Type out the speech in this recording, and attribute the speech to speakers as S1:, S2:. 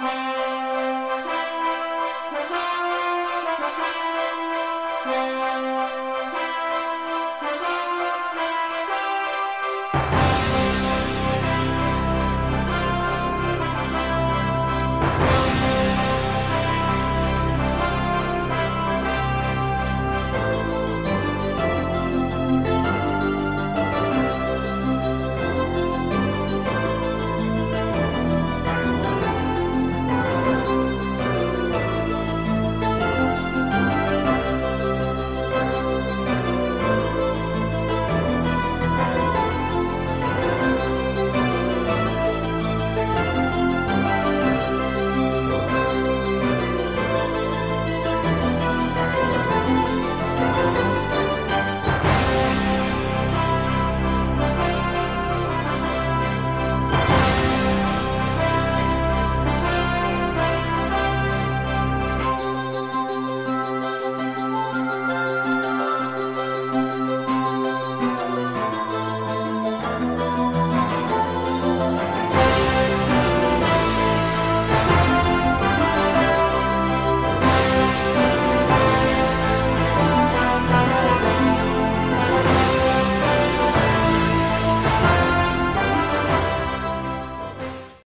S1: Música